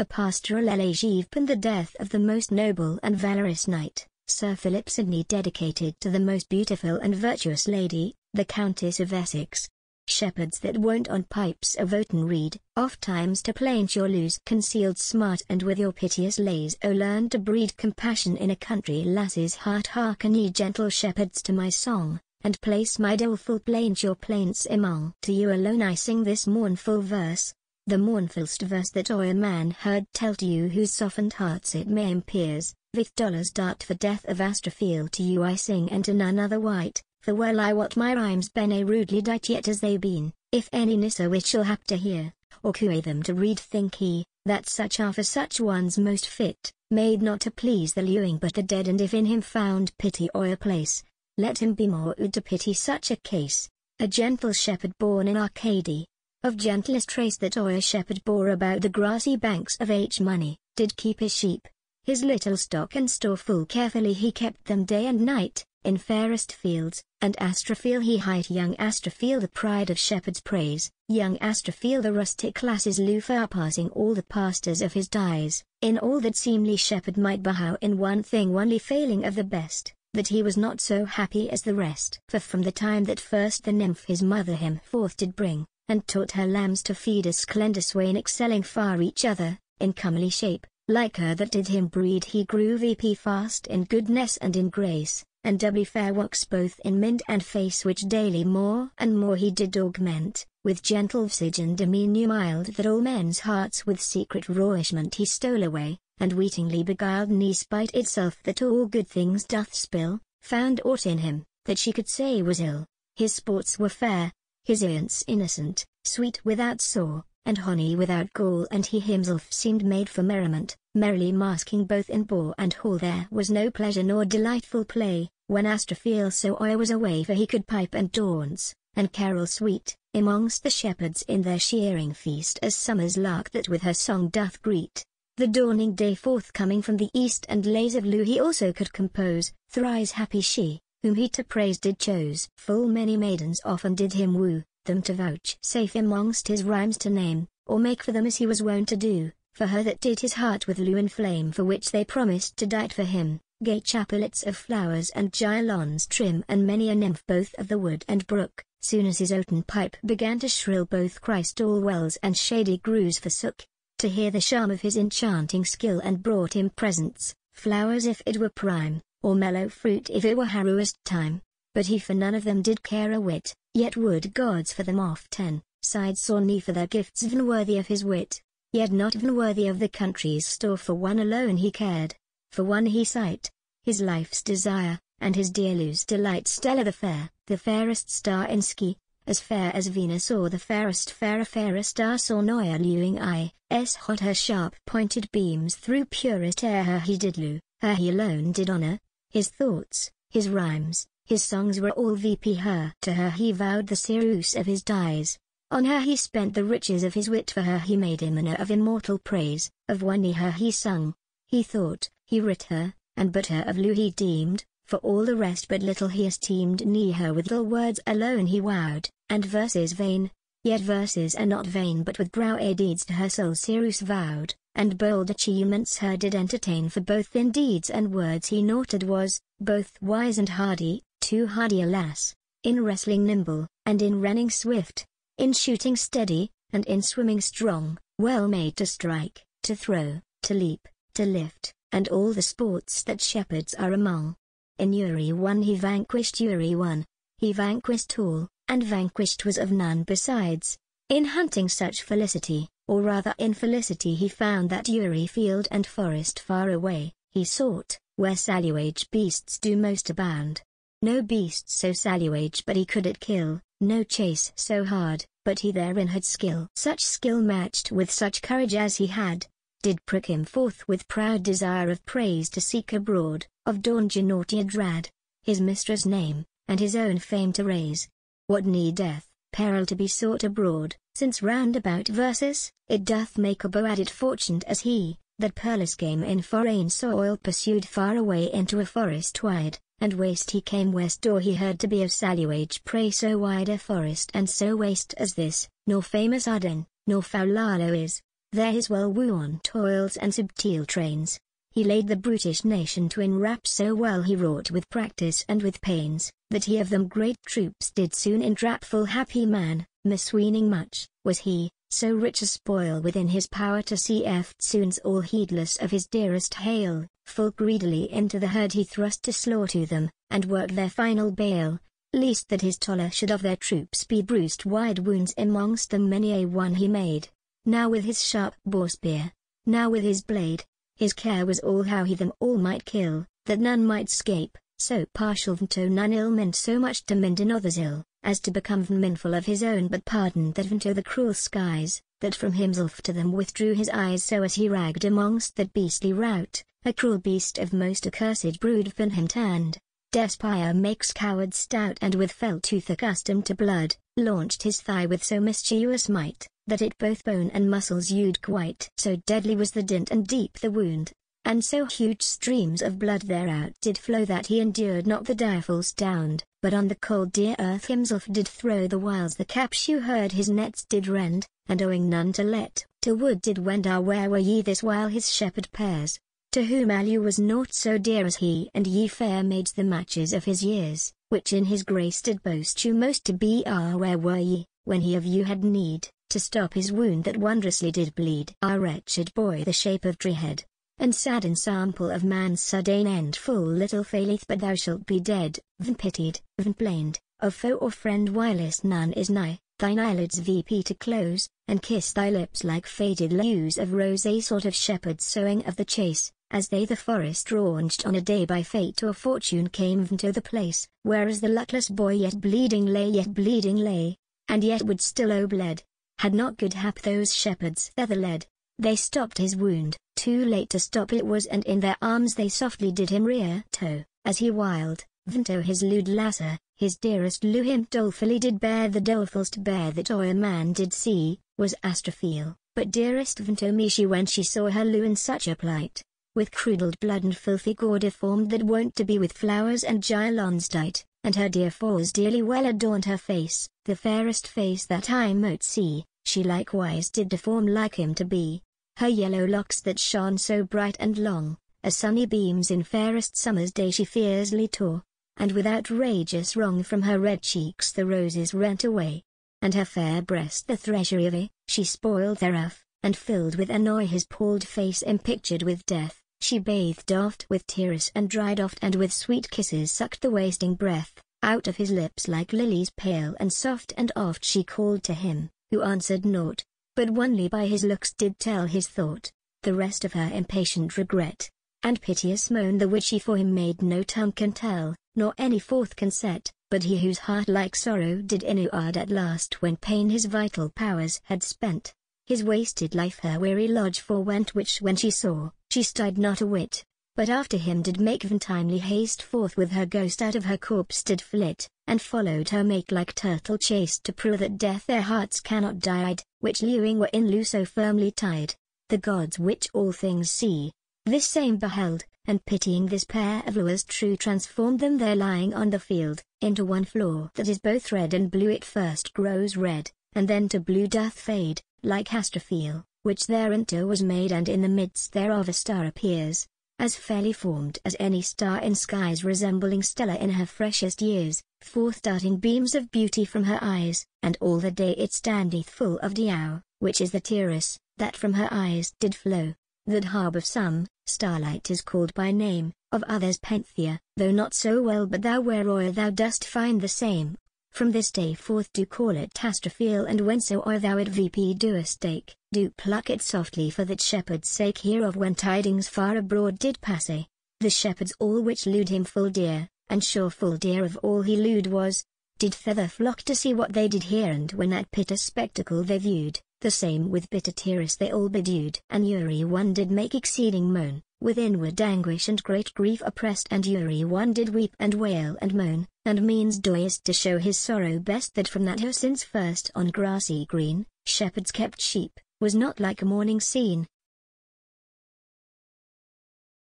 a pastoral elegy and the death of the most noble and valorous knight, Sir Philip Sidney dedicated to the most beautiful and virtuous lady, the Countess of Essex. Shepherds that won't on pipes of oaten reed, oft times to plaint your lose concealed smart and with your piteous lays O learn to breed compassion in a country lass's heart hearken ye gentle shepherds to my song, and place my doleful plaint your plaints among. To you alone I sing this mournful verse, the mournfulst verse that a man heard tell to you whose softened hearts it may impears, with dollars dart for death of Astrophel to you I sing and to none other white, for well I wot my rhymes ben a rudely dight yet as they been, if any nissa which shall hap to hear, or cue them to read think he, that such are for such ones most fit, made not to please the lewing but the dead and if in him found pity or a place, let him be more to pity such a case, a gentle shepherd born in Arcady, of gentlest trace that a shepherd bore about the grassy banks of Haemony, did keep his sheep, his little stock and store full carefully he kept them day and night, in fairest fields, and Astrophel he hight young Astrophel the pride of shepherds praise, young Astrophel the rustic lasses loo far passing all the pastors of his dyes, in all that seemly shepherd might bow in one thing only failing of the best, that he was not so happy as the rest. For from the time that first the nymph his mother him forth did bring, and taught her lambs to feed a slender swain excelling far each other, in comely shape, like her that did him breed he grew VP fast in goodness and in grace, and doubly fair works both in mind and face which daily more and more he did augment, with gentle visage and demeanour mild that all men's hearts with secret rawishment he stole away, and weetingly beguiled knee spite itself that all good things doth spill, found aught in him, that she could say was ill, his sports were fair, his eance innocent, sweet without sore, and honey without gall and he himself seemed made for merriment, merrily masking both in boar and hall there was no pleasure nor delightful play, when Astrophel so I was away for he could pipe and dance, and carol sweet, amongst the shepherds in their shearing feast as summer's lark that with her song doth greet. The dawning day forthcoming from the east and lays of Lou he also could compose, thrice happy she, whom he to praise did chose. Full many maidens often did him woo, them to vouchsafe amongst his rhymes to name, or make for them as he was wont to do, for her that did his heart with lue inflame for which they promised to dight for him, gay chapelets of flowers and gylones trim and many a nymph both of the wood and brook, soon as his oaten pipe began to shrill both crystal wells and shady grooves forsook, to hear the charm of his enchanting skill and brought him presents, flowers if it were prime, or mellow fruit if it were harrowest time, but he for none of them did care a whit, yet would gods for them often, sighed sorely for their gifts even worthy of his wit, yet not even worthy of the country's store for one alone he cared, for one he sight, his life's desire, and his dear Lou's delight. Stella the fair, the fairest star in ski, as fair as Venus or the fairest fairer fairer star saw Noia lewing eye, s hot her sharp pointed beams through purest air her he did loo, her he alone did honor, his thoughts, his rhymes, his songs were all VP her. To her he vowed the Cirrus of his dyes. On her he spent the riches of his wit. For her he made him of immortal praise, of one her he sung. He thought, he writ her, and but her of Lou he deemed, for all the rest but little he esteemed. Near her with little words alone he wowed, and verses vain, yet verses are not vain but with brow a deeds to her soul Cirrus vowed, and bold achievements her did entertain for both in deeds and words he noted was, both wise and hardy, too hardy alas, in wrestling nimble, and in running swift, in shooting steady, and in swimming strong, well made to strike, to throw, to leap, to lift, and all the sports that shepherds are among. In Uri one he vanquished Uri one, he vanquished all, and vanquished was of none besides. In hunting such felicity, or rather infelicity he found that Uri field and forest far away, he sought, where saluage beasts do most abound. No beast so saluage but he could it kill, no chase so hard, but he therein had skill. Such skill matched with such courage as he had, did prick him forth with proud desire of praise to seek abroad, of naughty dread, his mistress' name, and his own fame to raise. What need death, peril to be sought abroad, since roundabout verses, it doth make a bow at it fortuned as he, that peerless game in foreign soil pursued far away into a forest wide, and waste he came west store he heard to be of saluage prey so wide a forest and so waste as this, nor famous Arden, nor foul is, there his well-worn toils and subtile trains. He laid the brutish nation to enwrap so well he wrought with practice and with pains, that he of them great troops did soon entrap full happy man, misweening much, was he, so rich a spoil within his power to see eftsoons all heedless of his dearest hail, full greedily into the herd he thrust to slaughter them, and work their final bale, least that his toller should of their troops be bruised wide wounds amongst them many a one he made, now with his sharp boar spear, now with his blade, his care was all how he them all might kill, that none might scape, so partial to none ill meant so much to mend in others ill, as to become mindful of his own but pardoned that to the cruel skies, that from himself to them withdrew his eyes so as he ragged amongst that beastly rout, a cruel beast of most accursed brood of him turned, Despire makes cowards stout and with fell tooth accustomed to blood, launched his thigh with so mischievous might, that it both bone and muscles hewed quite. So deadly was the dint and deep the wound, and so huge streams of blood thereout did flow that he endured not the direful stound, but on the cold dear earth himself did throw the whiles the capsule heard his nets did rend, and owing none to let, to wood did wend ah where were ye this while his shepherd pairs, to whom Alu was naught so dear as he and ye fair maids the matches of his years, which in his grace did boast you most to be. Ah where were ye, when he of you had need, to stop his wound that wondrously did bleed? Ah wretched boy the shape of Drehead, and sad ensample of man's sudden end full little faileth but thou shalt be dead, then pitied, then blamed, of foe or friend whilst none is nigh, thine eyelids vp to close, and kiss thy lips like faded leaves of rose a sort of shepherd sowing of the chase, as they the forest ranged on a day by fate or fortune came to the place, whereas the luckless boy yet bleeding lay yet bleeding lay, and yet would still o bled, had not good hap those shepherds thither led, they stopped his wound, too late to stop it was and in their arms they softly did him rear. To, as he wild, Vento his lewd lasser, his dearest Lou him dolefully did bear the dolefulst bear that oil man did see, was Astrophel, but dearest Vento me she when she saw her Lou in such a plight, with crudeled blood and filthy gore deformed that wont to be with flowers and gylons dight, and her dear falls dearly well adorned her face, the fairest face that I mote see, she likewise did deform like him to be, her yellow locks that shone so bright and long, as sunny beams in fairest summer's day she fiercely tore, and with outrageous wrong from her red cheeks the roses rent away, and her fair breast the treasury of a, she spoiled thereof, and filled with annoy his palled face impictured with death, she bathed oft with tears and dried oft and with sweet kisses sucked the wasting breath, out of his lips like lilies pale and soft and oft she called to him, who answered naught, but only by his looks did tell his thought, the rest of her impatient regret, and piteous moan the which he for him made no tongue can tell, nor any forth can set, but he whose heart like sorrow did inward at last when pain his vital powers had spent, his wasted life her weary lodge forwent which when she saw, she stayed not a whit, but after him did make timely haste forth with her ghost out of her corpse did flit, and followed her make like turtle chased to prove that death their hearts cannot died, which lewing were in lieu so firmly tied, the gods which all things see, this same beheld, and pitying this pair of lures true transformed them there lying on the field, into one floor that is both red and blue it first grows red, and then to blue doth fade, like Astrophel, which thereinto was made and in the midst thereof a star appears, as fairly formed as any star in skies resembling Stella in her freshest years, forth darting beams of beauty from her eyes, and all the day it standeth full of Diao, which is the tearus, that from her eyes did flow, that harb of some, starlight is called by name, of others Penthea, though not so well but thou where oil thou dost find the same, from this day forth do call it Astrophel and whensoe'er thou it vp doest take, do pluck it softly for that shepherd's sake hereof when tidings far abroad did passe. Eh, the shepherds all which lewd him full dear, and sure full dear of all he lewd was, did thither flock to see what they did hear and when that bitter spectacle they viewed, the same with bitter tears they all bedewed. And Uri one did make exceeding moan, with inward anguish and great grief oppressed and Uri one did weep and wail and moan, and means doyest to show his sorrow best that from that hour since first on grassy green, shepherds kept sheep, was not like a morning scene,